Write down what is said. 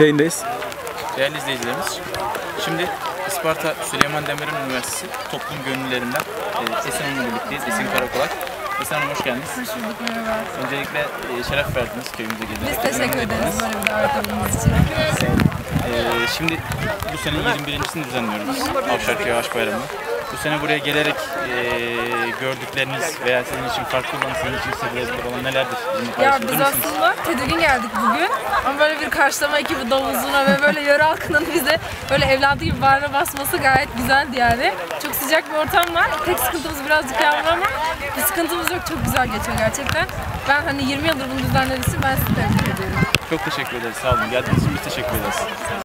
Yayındayız. Değerli izleyicilerimiz, şimdi Isparta Süleyman Demirel Üniversitesi Toplum Gönüllülerinden e, Esin Hanım'la birlikteyiz. Esin Karakolak. Esin Hanım hoş geldiniz. Hoş bulduk merhaba. Öncelikle e, şeref verdiniz köyümüze Biz geldiğiniz teşekkür ederiz böyle bir davet olduğunuz için. E, şimdi bu sene 21.sini düzenliyoruz. Avşarköy Aşk Bayramı. Bu sene buraya gelerek e, gördükleriniz veya sizin için farklı olan, sizin için hissedilebilir olan nelerdir? Ya biz aslında tedirgin geldik bugün. Ama böyle bir karşılama ekibi davuzuna ve böyle yöre halkının bize böyle evladı gibi bağrına basması gayet güzeldi yani. Çok sıcak bir ortam var. Tek sıkıntımız birazcık yağmur ama bir sıkıntımız yok. Çok güzel geçiyor gerçekten. Ben hani 20 yıldır bunu düzenlediğim için ben sizi tebrik ediyorum. Çok teşekkür ederiz. Sağ olun. Geldiğiniz için biz teşekkür ederiz.